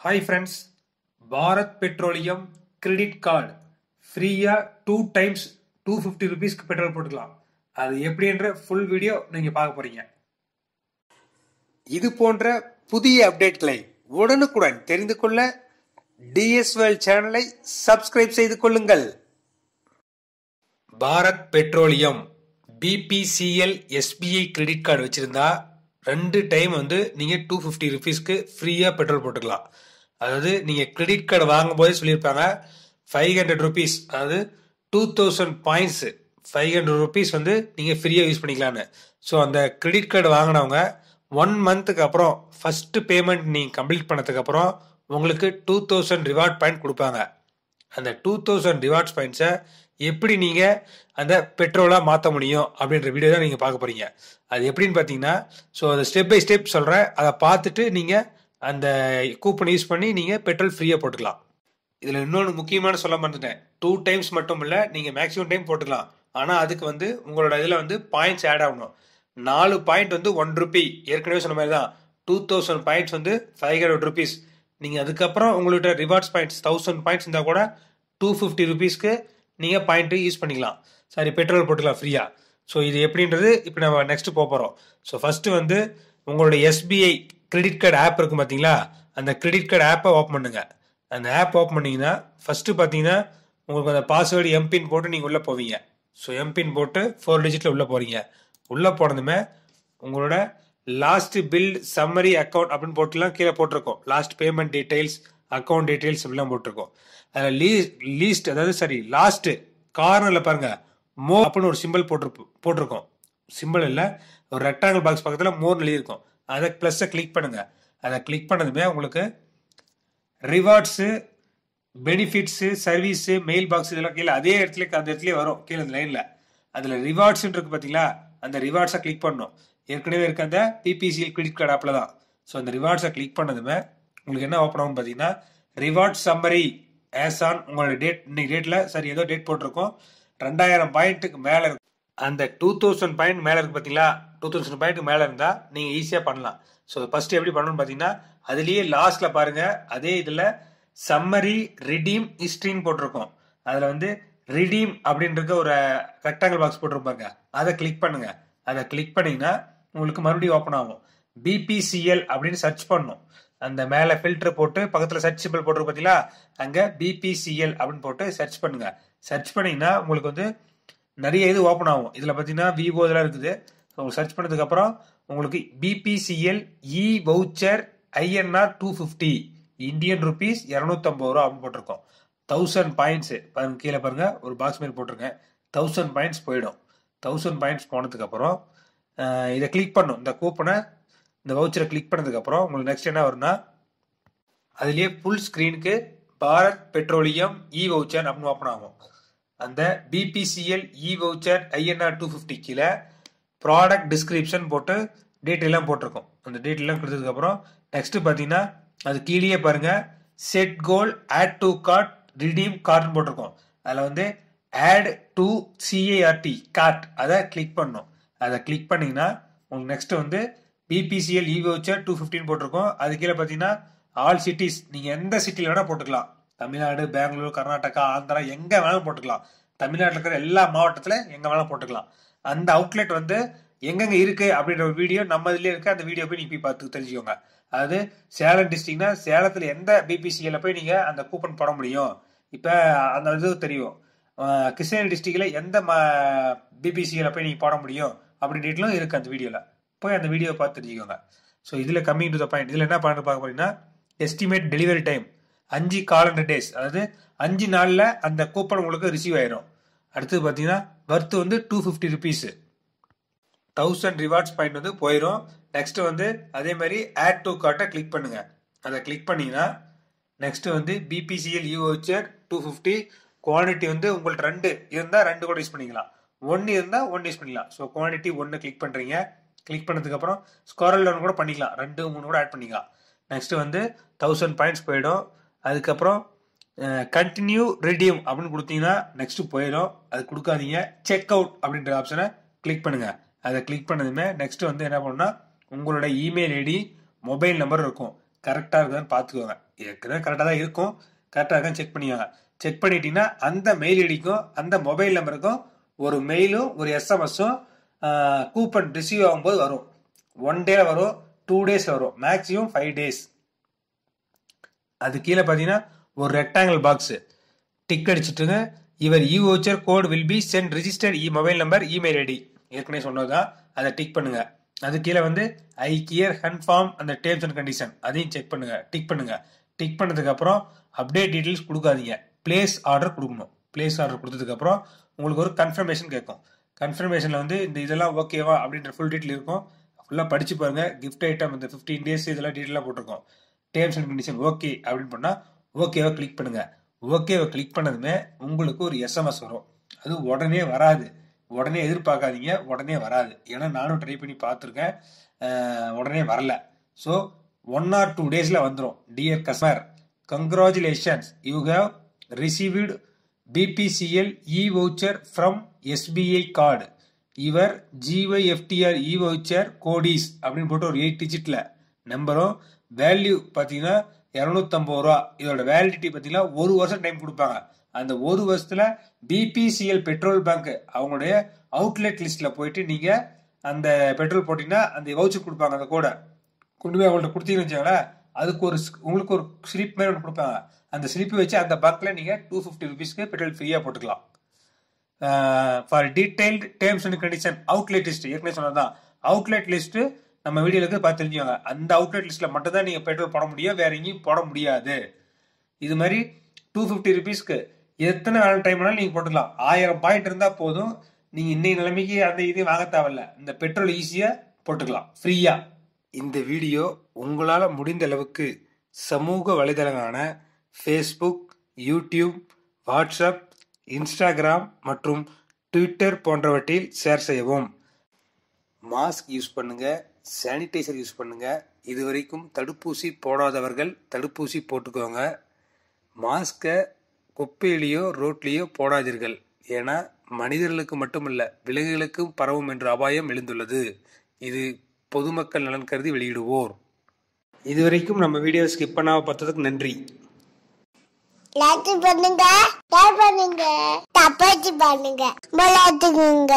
Hi friends Bharat petroleum credit card ஃப்ரீயாக two times two fifty ருபீஸ்க்கு petrol போட்டுக்கலாம். அது எப்படின்ற ஃபுல் வீடியோ நீங்கள் பார்க்க போகிறீங்க இது போன்ற புதிய அப்டேட்களை உடனுக்குடன் தெரிந்து கொள்ள டிஎஸ்எல் சேனலை சப்ஸ்கிரைப் செய்து கொள்ளுங்கள். Bharat petroleum BPCL SBI credit card வச்சுருந்தா ரெண்டு டைம் வந்து நீங்கள் டூ ஃபிஃப்டி ருபீஸ்க்கு ஃப்ரீயாக பெட்ரோல் போட்டுக்கலாம். அதாவது நீங்கள் கிரெடிட் கார்டு வாங்கும் போதே சொல்லியிருப்பாங்க ஃபைவ் ஹண்ட்ரட் ருபீஸ் அதாவது two thousand points five hundred rupees வந்து நீங்கள் ஃப்ரீயாக யூஸ் பண்ணிக்கலான்னு ஸோ அந்த கிரெடிட் கார்டு வாங்கினவங்க ஒன் மந்த்துக்கு அப்புறம் ஃபஸ்ட்டு பேமெண்ட் நீங்கள் கம்ப்ளீட் பண்ணதுக்கப்புறம் உங்களுக்கு டூ தௌசண்ட் ரிவார்ட் பாயிண்ட் கொடுப்பாங்க. அந்த டூ தௌசண்ட் ரிவார்ட்ஸ் பாயிண்ட்ஸை எப்படி நீங்கள் அந்த பெட்ரோலாக மாற்ற முடியும் அப்படின்ற வீடியோ தான் நீங்கள் பார்க்க போகிறீங்க அது எப்படின்னு பார்த்தீங்கன்னா ஸோ அதை ஸ்டெப் பை ஸ்டெப் சொல்கிறேன் அதை பார்த்துட்டு நீங்கள் அந்த கூப்பன் யூஸ் பண்ணி நீங்கள் பெட்ரோல் ஃப்ரீயாக போட்டுக்கலாம். இதில் இன்னொன்று முக்கியமான சொல்ல மறந்துட்டேன். டூ டைம்ஸ் மட்டும் இல்லை நீங்கள் மேக்ஸிமம் டைம் போட்டுக்கலாம். ஆனால் அதுக்கு வந்து உங்களோட இதில் வந்து பாயிண்ட்ஸ் ஆட் ஆகணும். நாலு பாயிண்ட் வந்து ஒன் ருபி ஏற்கனவே சொன்ன மாதிரி தான். டூ தௌசண்ட் பாயிண்ட்ஸ் வந்து ஃபைவ் ஹண்ட்ரட் ருபீஸ் நீங்கள் அதுக்கப்புறம் உங்கள்கிட்ட ரிவார்ட்ஸ் பாயிண்ட்ஸ் தௌசண்ட் பாயிண்ட்ஸ் இருந்தால் கூட டூ ஃபிஃப்டி ருபீஸ்க்கு நீங்கள் பாயிண்ட்டு யூஸ் பண்ணிக்கலாம். சாரி பெட்ரோல் போட்டுக்கலாம் ஃப்ரீயாக ஸோ இது எப்படின்றது இப்போ நம்ம நெக்ஸ்ட் போக போகிறோம் ஸோ ஃபஸ்ட்டு வந்து உங்களோட எஸ்பிஐ கிரெடிட் கார்டு ஆப் இருக்கும் பார்த்தீங்களா அந்த கிரெடிட் கார்டு ஆப்பை ஓப்பன் பண்ணுங்க. அந்த ஆப் ஓப்பன் பண்ணிங்கன்னா ஃபஸ்ட்டு பார்த்தீங்கன்னா உங்களுக்கு அந்த பாஸ்வேர்டு எம்பின் போட்டு நீங்கள் உள்ளே போவீங்க. ஸோ எம்பின் போட்டு ஃபோர் டிஜிட்டில் உள்ளே போகிறீங்க உள்ளே போனதுமே உங்களோட லாஸ்ட் பில் சம்மரி அக்கௌண்ட் அப்படின்னு போட்டுலாம் கீழே போட்டிருக்கோம். Last payment details account details இப்படிலாம் போட்டிருக்கோம். அதில் லீ லீஸ்ட் அதாவது சரி லாஸ்ட்டு கார்னரில் பாருங்கள் மோ அப்படின்னு ஒரு சிம்பிள் போட்டிருப்போம் போட்டிருக்கோம். சிம்பிள் இல்லை ஒரு ரெக்டாங்கிள் பாக்ஸ் பக்கத்தில் மோர் எழுதியிருக்கோம். அதை ப்ளஸ்ஸை கிளிக் பண்ணுங்கள் அதை கிளிக் பண்ணதுமே உங்களுக்கு rewards benefits service mail box இதெல்லாம் கீழே அதே இடத்துல அந்த இடத்துல வரும் கீழே அந்த லைனில் அதில் ரிவார்ட்ஸ் இருக்கு பார்த்தீங்களா அந்த ரிவார்ட்ஸை கிளிக் பண்ணணும். ஏற்கனவே இருக்க அந்த பிபிசிஎல் கிரெடிட் கார்டு ஆப்பில் தான். ஸோ அந்த ரிவார்ட்ஸை கிளிக் பண்ணதுமே உங்களுக்கு என்ன ஓப்பன் ஆகும் பார்த்தீங்கன்னா ரிவார்ட் சம்மரி ஆஸ் ஆன் உங்களோட டேட் இன்னைக்கு டேட்டில் சரி ஏதோ டேட் போட்டிருக்கோம். ரெண்டாயிரம் பாயிண்ட்டுக்கு மேலே இருக்கும் அந்த டூ தௌசண்ட் பாயிண்ட் மேலே இருக்கு பார்த்தீங்களா? டூ தௌசண்ட் பாயிண்ட்டுக்கு மேலே இருந்தால் நீங்கள் ஈஸியாக பண்ணலாம். ஸோ ஃபஸ்ட்டு எப்படி பண்ணணும்னு பார்த்தீங்கன்னா அதுலேயே லாஸ்ட்டில் பாருங்கள் அதே இதில் சம்மரி ரிடீம் ஹிஸ்ட்ரின்னு போட்டிருக்கோம். அதில் வந்து ரிடீம் அப்படின்றது ஒரு ரெக்டாங்கிள் பாக்ஸ் போட்டிருப்பாங்க அதை கிளிக் பண்ணுங்கள் அதை கிளிக் பண்ணிங்கன்னா உங்களுக்கு மறுபடியும் ஓப்பன் ஆகும். பிபிசிஎல் அப்படின்னு சர்ச் பண்ணணும். அந்த மேலே ஃபில்டர் போட்டு பக்கத்தில் சர்ச் சிம்பிள் போட்டிருக்கு பார்த்தீங்களா அங்கே பிபிசிஎல் அப்படின்னு போட்டு சர்ச் பண்ணுங்க. சர்ச் பண்ணிங்கன்னா உங்களுக்கு வந்து நிறைய இது ஓப்பன் ஆகும். இதில் பார்த்தீங்கன்னா விவோ இதெல்லாம் இருக்குது. உங்களுக்கு சர்ச் பண்ணதுக்கப்புறம் உங்களுக்கு BPCL e voucher INR two fifty Indian rupees இரநூத்தம்பது ரூபா அப்படின்னு போட்டிருக்கோம். தௌசண்ட் பாயிண்ட்ஸ் பாருங்க கீழே பாருங்க ஒரு பாக்ஸ் மாதிரி போட்டிருக்கேன். தௌசண்ட் பாயிண்ட்ஸ் போயிடும். தௌசண்ட் பாயிண்ட்ஸ் போனதுக்கப்புறம் இதை கிளிக் பண்ணும். இந்த கூப்பனை இந்த வவுச்சரை கிளிக் பண்ணதுக்கப்புறம் உங்களுக்கு நெக்ஸ்ட் என்ன வரும்னா அதுலேயே ஃபுல் ஸ்க்ரீனுக்கு பாரத் பெட்ரோலியம் இ வவுச்சர் அப்படின்னு ஓப்பன் ஆகும். அந்த BPCL e voucher INR two fifty கீழே ப்ராடக்ட் டிஸ்கிரிப்ஷன் போட்டு டீட்டெயிலாம் போட்டிருக்கோம். அந்த டீட்டெயிலாம் கொடுத்ததுக்கப்புறம் நெக்ஸ்ட் பார்த்தீங்கன்னா அது கீழே பாருங்க set goal add to card redeem கார்ட்னு போட்டிருக்கோம். அதில் வந்து ஆட் டு சிஏஆர்டி கார்ட் அதை கிளிக் பண்ணும் அதை கிளிக் பண்ணிங்கன்னா உங்களுக்கு நெக்ஸ்ட் வந்து BPCL e voucher two fifteen போட்டிருக்கோம். அது கீழே பார்த்தீங்கன்னா ஆல் சிட்டிஸ் நீங்கள் எந்த சிட்டியில் வேணால் போட்டுக்கலாம். தமிழ்நாடு பெங்களூர் கர்நாடகா ஆந்திரா எங்கே வேணாலும் போட்டுக்கலாம். தமிழ்நாட்டில் இருக்கிற எல்லா மாவட்டத்தில் எங்கே வேணாலும் போட்டுக்கலாம். அந்த அவுட்லெட் வந்து எங்கெங்கே இருக்குது அப்படின்ற ஒரு வீடியோ நம்ம இதுலேயே இருக்குது அந்த வீடியோ போய் நீங்கள் போய் பார்த்து தெரிஞ்சுக்கோங்க. அதாவது சேலம் டிஸ்ட்ரிக்னா சேலத்தில் எந்த பிபிசிஎல்ல போய் நீங்கள் அந்த கூப்பன் போட முடியும்? இப்போ அந்த இது தெரியும். கிருஷ்ணகிரி டிஸ்ட்ரிக்டில் எந்த பிபிசிஎல்ல போய் நீங்கள் போட முடியும்? அப்படின்ட்டுலாம் இருக்குது அந்த வீடியோவில் போய் அந்த வீடியோவை பார்த்து தெரிஞ்சுக்கோங்க ஸோ இதில் கம்மிங் டு த பாயிண்ட் இதில் என்ன பண்ண பார்க்க போறீங்கன்னா எஸ்டிமேட் டெலிவரி டைம் அஞ்சு காலண்டர் டேஸ் அதாவது அஞ்சு நாளில் அந்த கூப்பன் உங்களுக்கு ரிசீவ் ஆயிரும். அடுத்தது பார்த்தீங்கன்னா பர்த் வந்து two fifty rupees thousand rewards point வந்து போயிடும் நெக்ஸ்ட் வந்து அதே மாதிரி ஆட் டு கார்ட்டை கிளிக் பண்ணுங்க. அதை கிளிக் பண்ணீங்கன்னா நெக்ஸ்ட் வந்து BPCL voucher two fifty quantity வந்து உங்கள்ட்ட ரெண்டு இருந்தால் ரெண்டு கூட யூஸ் பண்ணிக்கலாம். ஒன்று இருந்தால் ஒன்று யூஸ் பண்ணிக்கலாம். ஸோ குவான்டிட்டி ஒன்று கிளிக் பண்ணுறீங்க கிளிக் பண்ணதுக்கப்புறம் ஸ்கோரல் லோன் கூட பண்ணிக்கலாம். ரெண்டு மூணு கூட ஆட் பண்ணிக்கலாம். நெக்ஸ்ட் வந்து தௌசண்ட் பாயிண்ட்ஸ் போயிடும். அதுக்கப்புறம் கண்டினியூ ரிடியூம் அப்படின்னு கொடுத்தீங்கன்னா நெக்ஸ்ட் போயிடும். அது கொடுக்காதீங்க. செக் அவுட் அப்படின்ற ஆப்ஷனை கிளிக் பண்ணுங்க. அதை கிளிக் பண்ணதுமே நெக்ஸ்ட் வந்து என்ன பண்ணுன்னா உங்களோட இமெயில் ஐடி மொபைல் நம்பர் இருக்கும். கரெக்டாக இருக்குதான்னு பார்த்துக்கோங்க. ஏற்கனவே கரெக்டாக தான் இருக்கும். கரெக்டாக இருக்கான்னு செக் பண்ணிக்கோங்க. செக் பண்ணிட்டீங்கன்னா அந்த மெயில் ஐடிக்கும் அந்த மொபைல் நம்பருக்கும் ஒரு மெயிலும் ஒரு எஸ்எம்எஸும் கூப்பன் ரிசீவ் ஆகும்போது வரும். ஒன் டே வரும் டூ டேஸ் வரும். மேக்ஸிமம் ஃபைவ் டேஸ் அது கீழே பார்த்தீங்கன்னா ஒரு ரெக்டாங்கிள் பாக்ஸ் டிக் அடிச்சுட்டுங்க. இவர் e voucher code will be sent registered e mobile number email ID ஏற்கனவே சொன்னது தான் அதை டிக் பண்ணுங்க. அது கீழே வந்து ஐ கியர் கன்ஃபார்ம் அந்த டேர்ம்ஸ் அண்ட் கண்டிஷன் அதையும் செக் பண்ணுங்க. டிக் பண்ணுங்க. டிக் பண்ணதுக்கப்புறம் அப்டேட் டீட்டெயில்ஸ் கொடுக்காதீங்க. பிளேஸ் ஆர்டர் கொடுக்கணும். பிளேஸ் ஆர்டர் கொடுத்ததுக்கப்புறம் உங்களுக்கு ஒரு கன்ஃபர்மேஷன் கேட்கும். கன்ஃபர்மேஷனில் வந்து இந்த இதெல்லாம் ஓகேவா அப்படின்ற ஃபுல் டீட்டெயில் இருக்கும். ஃபுல்லாக படிச்சு பாருங்க. கிஃப்ட் ஐட்டம் இந்த ஃபிஃப்டீன் டேஸ் இதெல்லாம் டீட்டெயிலாக போட்டிருக்கோம். டேர்ம்ஸ் அண்ட் கண்டிஷன் ஓகே அப்படின்னு பண்ணால் ஓகேவா கிளிக் பண்ணுங்கள் ஓகேவை கிளிக் பண்ணதுமே உங்களுக்கு ஒரு எஸ்எம்எஸ் வரும். அது உடனே வராது. உடனே எதிர்பார்க்காதீங்க. உடனே வராது. ஏன்னா நானும் ட்ரை பண்ணி பார்த்துருக்கேன். உடனே வரல. ஸோ ஒன் ஆர் டூ டேஸில் வந்துடும் dear customer congratulations you have received BPCL e voucher from SBI card இவர் ஜிஒய்எஃப்டிஆர் இ வவுச்சர் கோடிஸ் அப்படின்னு போட்டு ஒரு எயிட் டிஜிட்டில் நம்பரும் வேல்யூ பார்த்தீங்கன்னா இரநூத்தம்பது ரூபா. இதோட வேலிடிட்டி பார்த்தீங்கன்னா ஒரு வருஷம் டைம் கொடுப்பாங்க. அந்த ஒரு வருஷத்துல பிபிசிஎல் பெட்ரோல் பங்க் அவங்களுடைய அவுட்லெட் லிஸ்ட்ல போயிட்டு நீங்க அந்த பெட்ரோல் போட்டீங்கன்னா அந்த வவுச்சர் கொடுப்பாங்க அந்த கூட கொண்டு போய் அவங்கள்ட்ட கொடுத்தீங்கன்னு வச்சுக்கோங்களேன் அதுக்கு ஒரு ஸ்- உங்களுக்கு ஒரு ஸ்லிப் மாதிரி ஒன்று கொடுப்பாங்க. அந்த ஸ்லிப் வச்சு அந்த பக்கில் நீங்கள் டூ ஃபிஃப்டி ருபீஸ்க்கு பெட்ரோல் ஃப்ரீயாக போட்டுக்கலாம். For detailed terms and condition outlet list ஏற்கனவே சொன்னதான் அவுட்லெட் லிஸ்ட்டு நம்ம வீடியோக்கு பார்த்து தெரிஞ்சுவாங்க அந்த அவுட்லெட் லிஸ்ட்டில் மட்டும் தான் நீங்கள் பெட்ரோல் போட முடியும் வேற எங்கேயும் போட முடியாது. இது மாதிரி டூ ஃபிஃப்டி ருபீஸ்க்கு எத்தனை வேலை டைம் வேணாலும் நீங்கள் போட்டுக்கலாம். ஆயிரம் பாயிண்ட் இருந்தால் போதும். நீங்கள் இன்னைய நிலைமைக்கு அந்த இது வாங்க தேவையில்ல. இந்த பெட்ரோல் ஈஸியாக போட்டுக்கலாம். ஃப்ரீயாக இந்த வீடியோ உங்களால் முடிந்த அளவுக்கு சமூக வலைதளங்களான ஃபேஸ்புக் யூடியூப் வாட்ஸ்அப் இன்ஸ்டாகிராம் மற்றும் ட்விட்டர் போன்றவற்றில் ஷேர் செய்யவும். மாஸ்க் யூஸ் பண்ணுங்க சானிடைசர் யூஸ் பண்ணுங்க. இது வரைக்கும் தடுப்பூசி போடாதவர்கள் தடுப்பூசி போட்டுக்கோங்க. மாஸ்கை குப்பையிலேயோ ரோட்லேயோ போடாதீர்கள். ஏன்னா மனிதர்களுக்கு மட்டுமல்ல விலங்குகளுக்கும் பரவும் என்ற அபாயம் எழுந்துள்ளது. இது பொதுமக்கள் நலன் கருதி வெளியிடுவோர். இதுவரைக்கும் நம்ம வீடியோ ஸ்கிப் பண்ணாமல் பார்த்ததுக்கு நன்றி. லைக் பண்ணுங்க. ஷேர் பண்ணுங்க? தப்பாச்சு பண்ணுங்க. விளையாட்டுக்குங்க